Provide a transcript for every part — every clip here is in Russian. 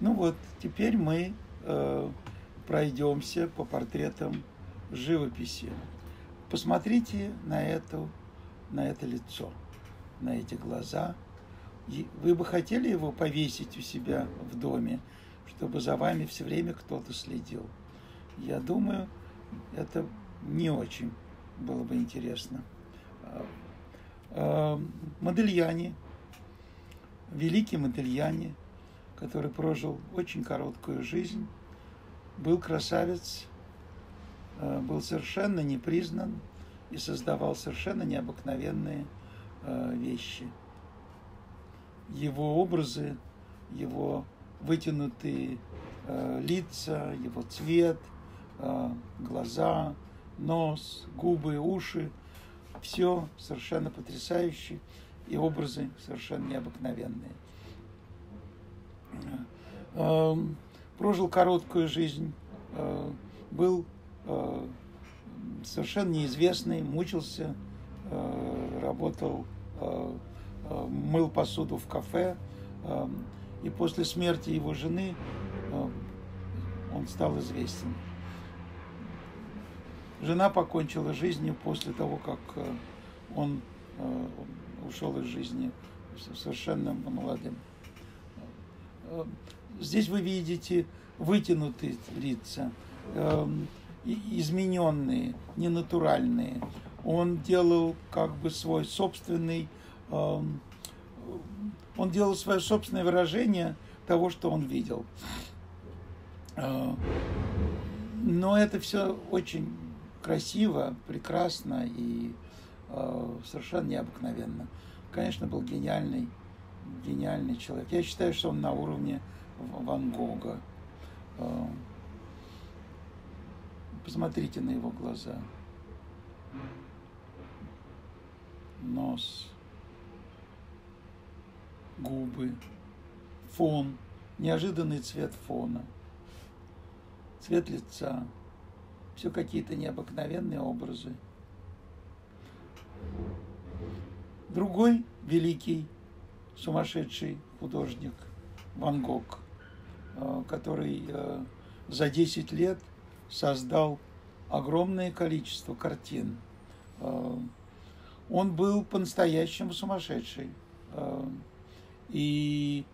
Ну вот, теперь мы э, пройдемся по портретам живописи. Посмотрите на, эту, на это лицо, на эти глаза. Вы бы хотели его повесить у себя в доме, чтобы за вами все время кто-то следил? Я думаю, это не очень было бы интересно. А, а, Модельяне, великий Модельяне, который прожил очень короткую жизнь, был красавец, а, был совершенно не признан и создавал совершенно необыкновенные вещи. Его образы, его вытянутые лица, его цвет, глаза – нос, губы, уши. Все совершенно потрясающе и образы совершенно необыкновенные. Эм, прожил короткую жизнь, э, был э, совершенно неизвестный, мучился, э, работал, мыл посуду в кафе, эм, и после смерти его жены он стал известен. Жена покончила жизнью после того, как он ушел из жизни совершенно молодым. Э, здесь вы видите вытянутые лица, измененные, ненатуральные. Он делал как бы свой собственный, он делал свое собственное выражение того, что он видел. Но это все очень красиво, прекрасно и э, совершенно необыкновенно. Конечно, был гениальный, гениальный человек. Я считаю, что он на уровне Ван Гога. Э, посмотрите на его глаза. Нос, губы, фон, неожиданный цвет фона, цвет лица – все какие-то необыкновенные образы. Другой великий сумасшедший художник Ван Гог, э, который э, за 10 лет создал огромное количество картин. Э, он был по-настоящему сумасшедший. И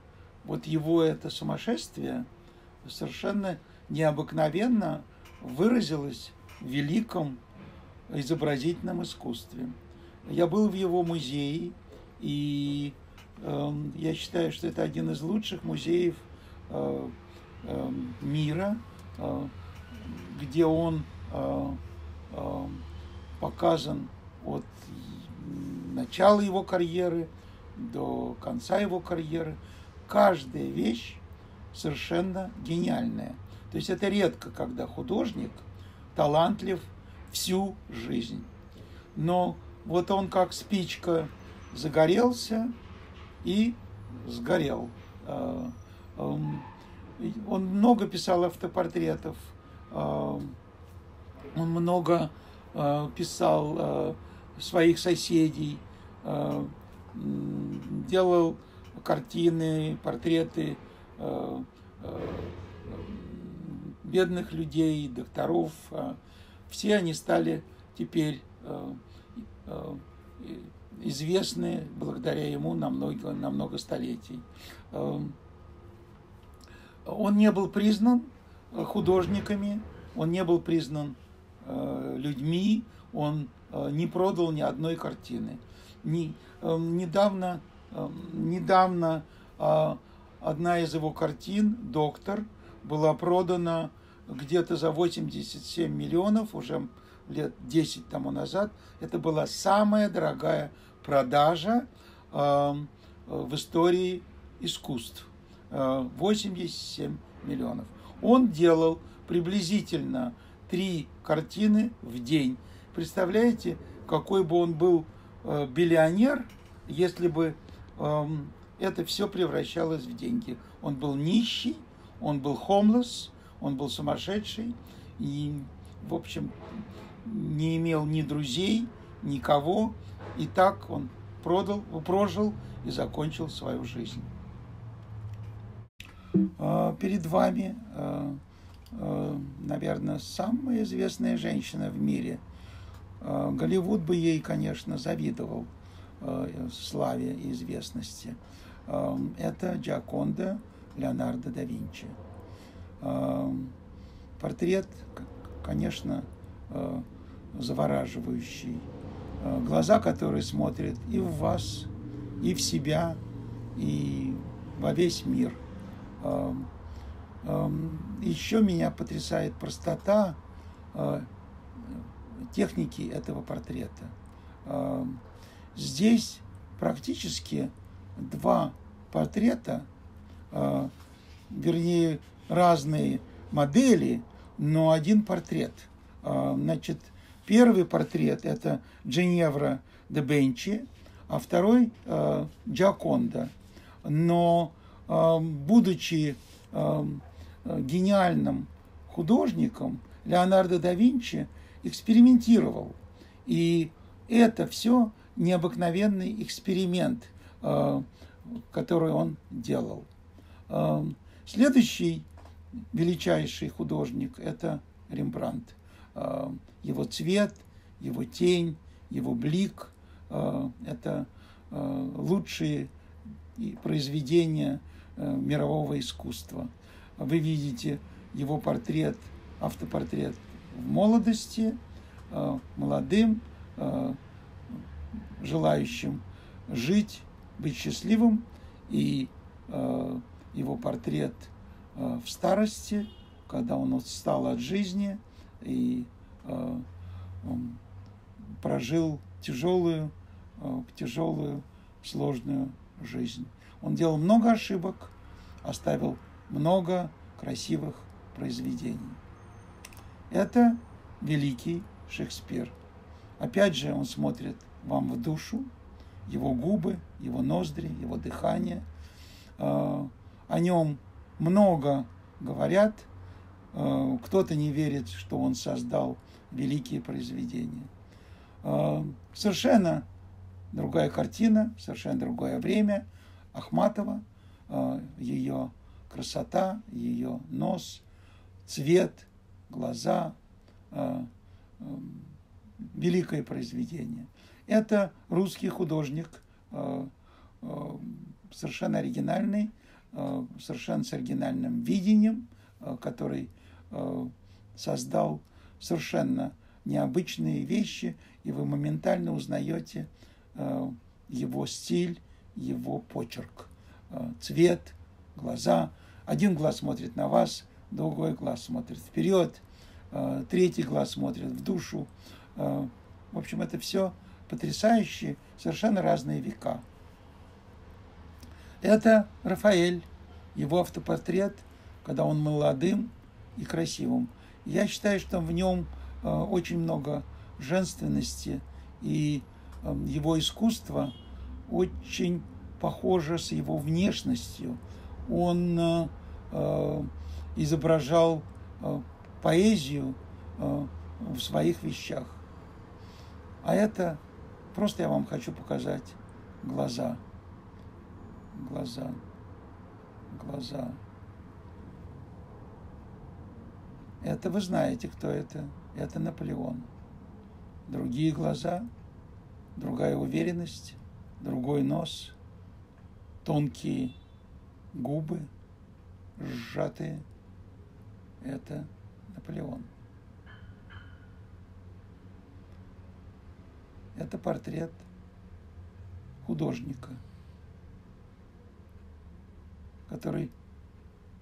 вот его это сумасшествие совершенно необыкновенно выразилось в великом изобразительном искусстве. Я был в его музее, и я считаю, что это один из лучших музеев э, э, мира, э, где он э, показан от начала его карьеры до конца его карьеры. Каждая вещь совершенно гениальная. То есть это редко, когда художник талантлив всю жизнь. Но вот он как спичка загорелся и сгорел. А, он много писал автопортретов, а, он много а, писал своих соседей, делал картины, портреты бедных людей, докторов. Все они стали теперь известны благодаря ему на много, на много столетий. Он не был признан художниками, он не был признан людьми, он не продал ни одной картины. недавно, недавно одна из его картин, «Доктор», была продана где-то за 87 миллионов, уже лет 10 тому назад, это была самая дорогая продажа э, в истории искусств. Э, 87 миллионов. Он делал приблизительно три картины в день. Представляете, какой бы он был э, биллионер, если бы э, это все превращалось в деньги. Он был нищий, он был homeless, он был сумасшедший и, в общем, не имел ни друзей, никого. И так он продал, прожил и закончил свою жизнь. э, перед вами, э, э, наверное, самая известная женщина в мире. Голливуд бы ей, конечно, завидовал славе и известности. Это Джаконда Леонардо да Винчи. Портрет, конечно, завораживающий. Э, глаза, которые смотрят и в вас, и в себя, и во весь мир. Эм, эм, Еще меня потрясает простота э, техники этого портрета. Эм, здесь практически два портрета, э, вернее, разные модели, но один портрет. Значит, первый портрет – это Дженевра де Бенчи, а второй э, Джаконда. Но э, будучи э, гениальным художником, Леонардо да Винчи экспериментировал. И это все необыкновенный эксперимент, э, который он делал. Следующий величайший художник – это Рембрандт. Э, его цвет, его тень, его блик – Э, это э, лучшие произведения мирового искусства. Вы видите его портрет, автопортрет в молодости, молодым, желающим жить, быть счастливым, и его портрет в старости, когда он устал от жизни и прожил тяжелую, э, тяжелую, сложную жизнь. Он делал много ошибок, оставил много красивых произведений. Это великий Шекспир. Опять же, он смотрит вам в душу, его губы, его ноздри, его дыхание. Э, о нем много говорят. Э, кто-то не верит, что он создал великие произведения. Э, совершенно другая картина, совершенно другое время. Ахматова, э, ее красота, ее нос, цвет, глаза, великое произведение. Это русский художник, совершенно оригинальный, совершенно с оригинальным видением, который создал совершенно необычные вещи, и вы моментально узнаете э, его стиль, его почерк, э, цвет, глаза. Один глаз смотрит на вас, другой глаз смотрит вперед, э, третий глаз смотрит в душу. Э, в общем, это все потрясающие, совершенно разные века. Это Рафаэль, его автопортрет, когда он молодым и красивым. Я считаю, что в нем Э, очень много женственности, и эм, его искусство очень похоже с его внешностью. Он э, э, изображал поэзию в своих вещах. А это просто я вам хочу показать глаза. Глаза. Глаза. Это вы знаете, кто это это Наполеон. Другие глаза, другая уверенность, другой нос, тонкие губы, сжатые. Это Наполеон. Это портрет художника, который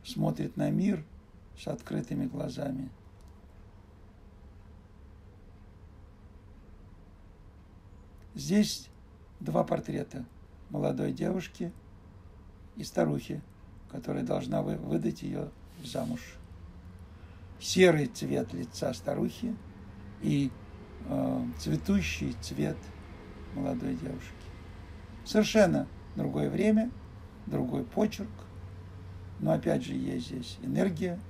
смотрит на мир с открытыми глазами – Здесь два портрета молодой девушки и старухи, которая должна выдать ее замуж. Серый цвет лица старухи и э, цветущий цвет молодой девушки. Совершенно другое время, другой почерк, но опять же есть здесь энергия,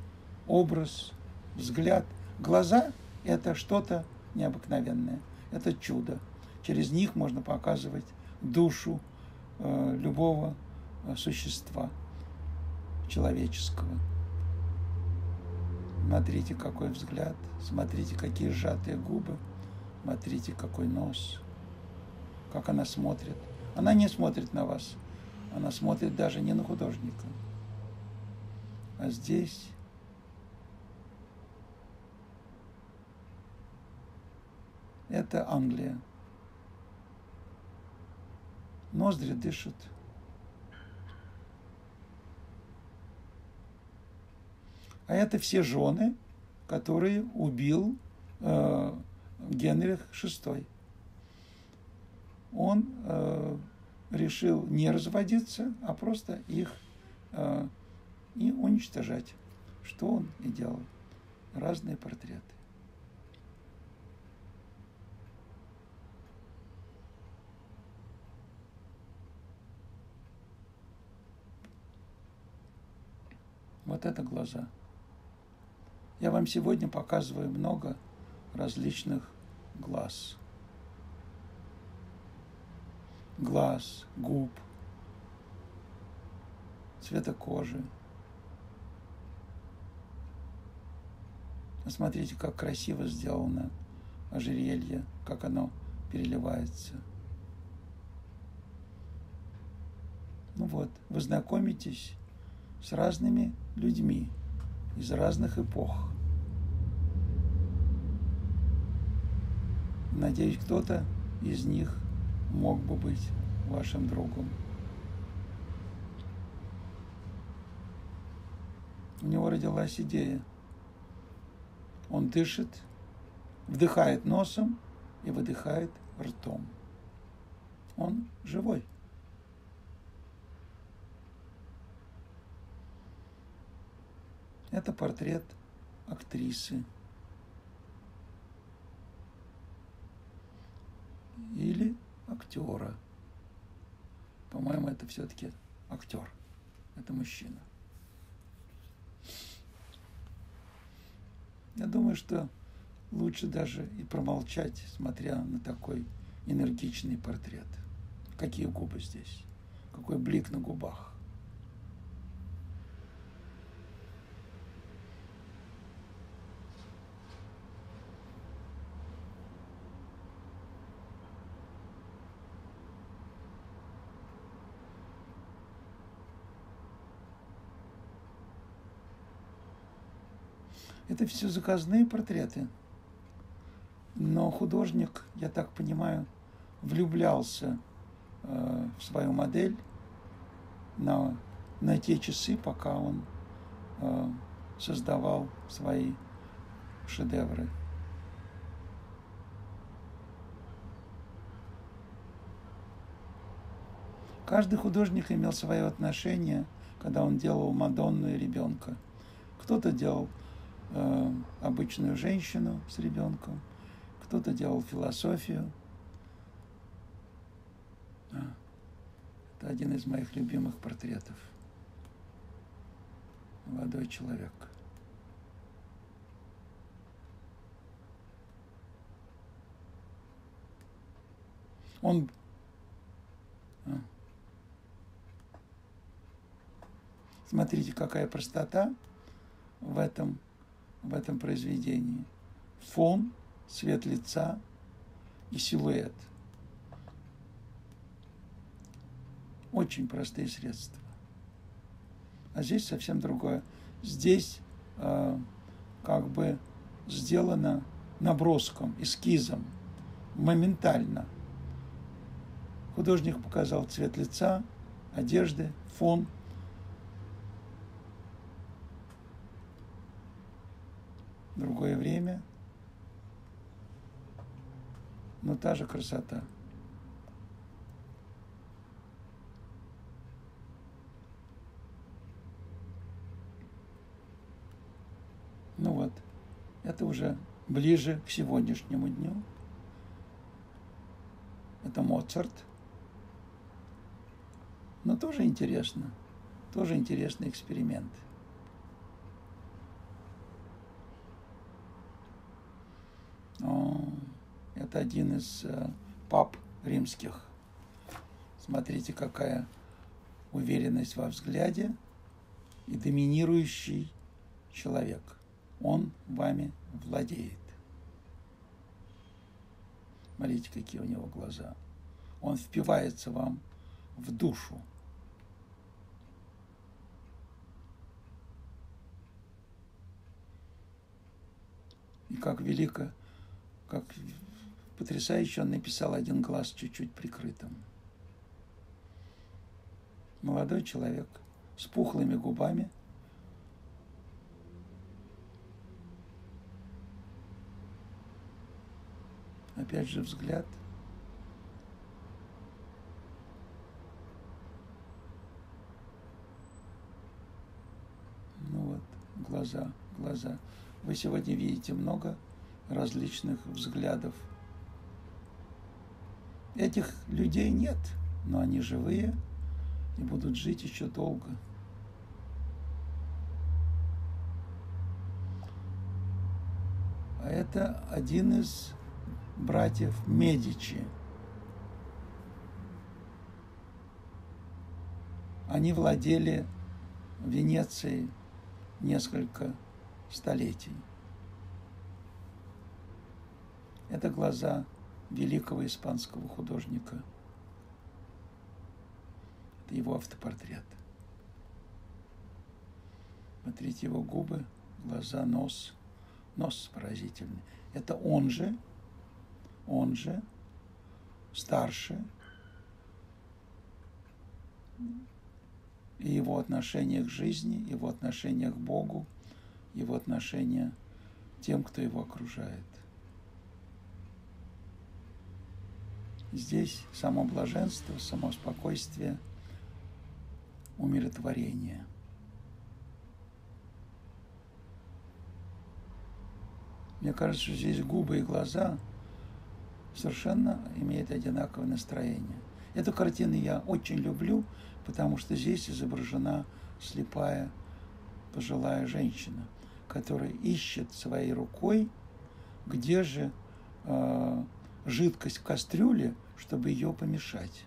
образ, взгляд. Глаза – это что-то необыкновенное, это чудо – через них можно показывать душу э, любого э, существа. человеческого. Смотрите, какой взгляд, смотрите, какие сжатые губы, смотрите, какой нос, как она смотрит. Она не смотрит на вас, она смотрит даже не на художника. А здесь это Англия. Ноздри дышат. А это все жены, которые убил э, Генрих VI. Он э, решил не разводиться, а просто их э, и уничтожать. Что он и делал. Разные портреты. Вот это глаза. Я вам сегодня показываю много различных глаз. Глаз, губ, цвета кожи. Смотрите, как красиво сделано ожерелье, как оно переливается. Ну вот, вы знакомитесь с разными людьми из разных эпох. Надеюсь, кто-то из них мог бы быть вашим другом. У него родилась идея. Он дышит, вдыхает носом и выдыхает ртом. Он живой. Это портрет актрисы. Или актера. По-моему, это все-таки актер. Это мужчина. Я думаю, что лучше даже и промолчать, смотря на такой энергичный портрет. Какие губы здесь, какой блик на губах. Это все заказные портреты. Но художник, я так понимаю, влюблялся э, в свою модель на, на те часы, пока он э, создавал свои шедевры. Каждый художник имел свое отношение, когда он делал Мадонну и ребенка. Кто-то делал э, обычную женщину с ребенком, кто-то делал философию. А, это один из моих любимых портретов. Молодой человек. Он а. Смотрите, какая простота в этом в этом произведении. Фон, цвет лица и силуэт. Очень простые средства. А здесь совсем другое. Здесь э, как бы сделано наброском, эскизом, моментально. Художник показал цвет лица, одежды, фон – другое время, но та же красота. Ну вот, это уже ближе к сегодняшнему дню. Это Моцарт. Но тоже интересно. Тоже интересный эксперимент. Это один из э, пап римских. Смотрите, какая уверенность во взгляде, и доминирующий человек. Он вами владеет. Смотрите, какие у него глаза. Он впивается вам в душу. И как велико, как потрясающе он написал один глаз чуть-чуть прикрытым. Молодой человек с пухлыми губами – Опять же взгляд. Ну вот, глаза, глаза. Вы сегодня видите много различных взглядов. Этих людей нет, но они живые и будут жить еще долго. А это один из братьев Медичи. Они владели Венецией несколько столетий. Это глаза великого испанского художника. Это его автопортрет. Смотрите его губы, глаза, нос. Нос поразительный. Это он же он же старше, и его отношение к жизни, его отношение к Богу, его отношение к тем, кто его окружает. Здесь само блаженство, само спокойствие, умиротворение. Мне кажется, что здесь губы и глаза – совершенно имеет одинаковое настроение. Эту картину я очень люблю, потому что здесь изображена слепая пожилая женщина, которая ищет своей рукой, где же э, жидкость в кастрюле, чтобы ее помешать.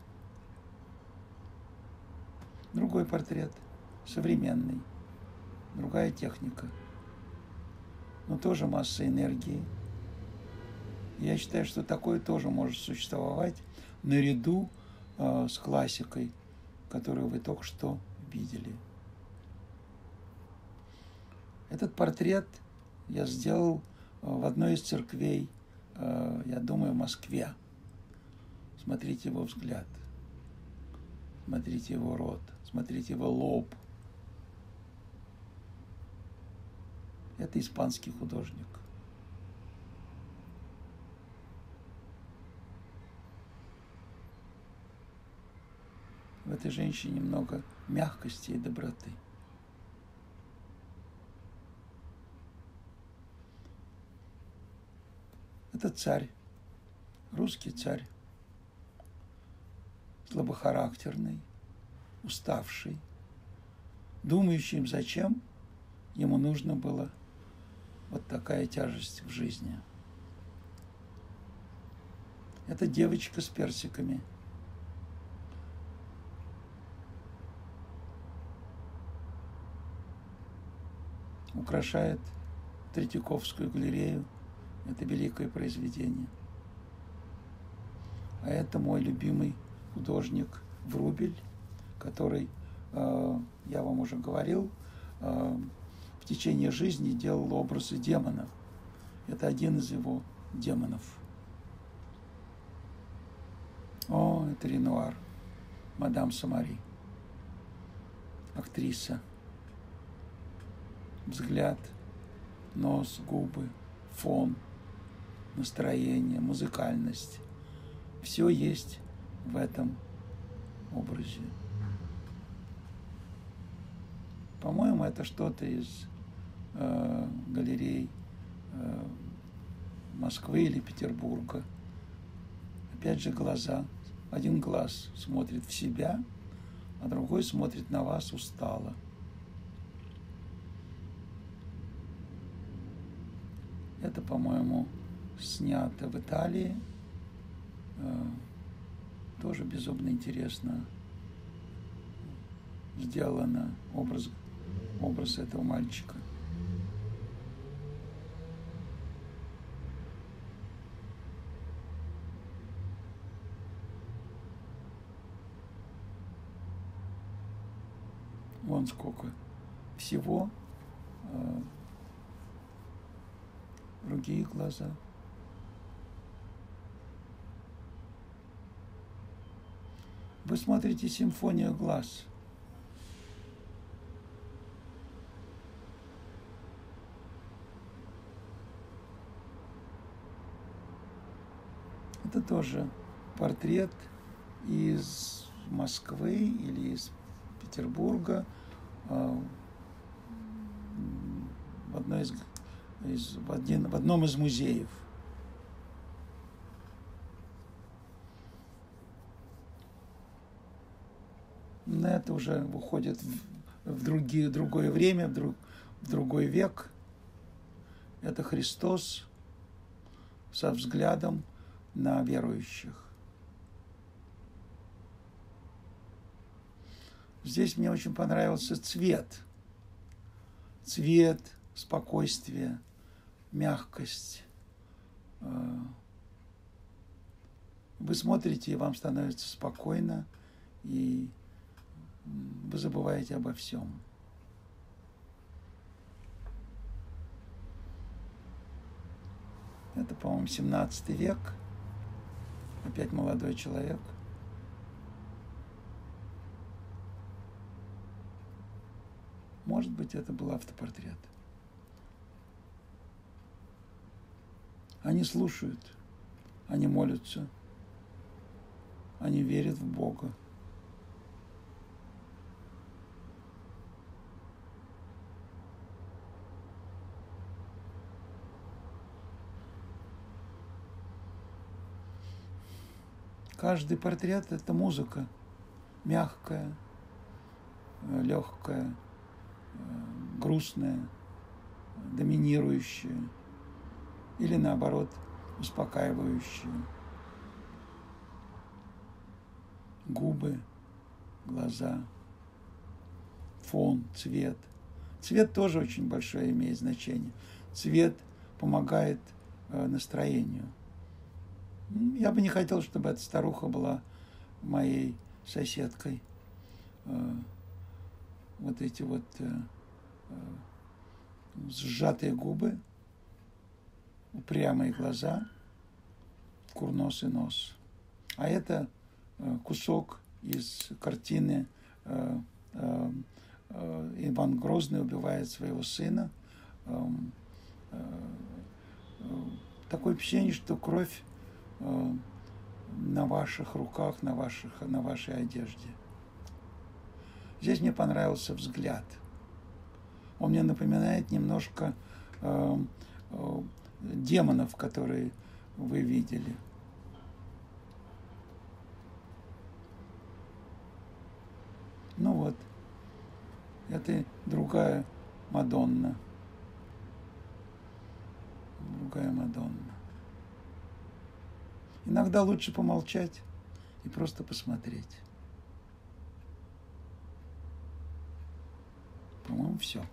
Другой портрет, современный, другая техника, но тоже масса энергии – я считаю, что такое тоже может существовать наряду э, с классикой, которую вы только что видели. Этот портрет я сделал э, в одной из церквей, э, я думаю, в Москве. Смотрите его взгляд, смотрите его рот, смотрите его лоб. Это испанский художник. в этой женщине много мягкости и доброты. Это царь, русский царь, слабохарактерный, уставший, думающий, зачем ему нужно было вот такая тяжесть в жизни. Это девочка с персиками – украшает Третьяковскую галерею. Это великое произведение. А это мой любимый художник Врубель, который, э, я вам уже говорил, э, в течение жизни делал образы демонов. Это один из его демонов. О, это Ренуар, мадам Самари, актриса – взгляд, нос, губы, фон, настроение, музыкальность. Все есть в этом образе. По-моему, это что-то из э, галерей э, Москвы или Петербурга. Опять же, глаза. Один глаз смотрит в себя, а другой смотрит на вас устало – Это, по-моему, снято в Италии. Э, тоже безумно интересно сделано. Образ образ этого мальчика. Вон сколько всего. А, другие глаза. Вы смотрите симфонию глаз. Это тоже портрет из Москвы или из Петербурга а, в, одной из, из, в, один, в одном из музеев. Это уже выходит в, в другие, другое время, в, друг, в другой век. Это Христос со взглядом на верующих. Здесь мне очень понравился цвет. Цвет, спокойствие, мягкость. Э, вы смотрите, и вам становится спокойно, и вы забываете обо всем. Это, по-моему, 17 век. Опять молодой человек – Может быть, это был автопортрет. Они слушают, они молятся, они верят в Бога. Каждый портрет – это музыка, мягкая, легкая, Э, грустное, доминирующее, или наоборот, успокаивающее. Губы, глаза, фон, цвет. Цвет тоже очень большое имеет значение. Цвет помогает э, настроению. Я бы не хотел, чтобы эта старуха была моей соседкой. Э, вот эти вот э, э, сжатые губы, упрямые глаза, курносый нос. А это кусок из картины Иван Грозный убивает своего сына. Э, э, такое впечатление, что кровь на ваших руках, на, ваших, на вашей одежде. Здесь мне понравился взгляд. Он мне напоминает немножко э, э, демонов, которые вы видели. Ну вот, это другая Мадонна. Другая Мадонна. Иногда лучше помолчать и просто посмотреть. По-моему, все.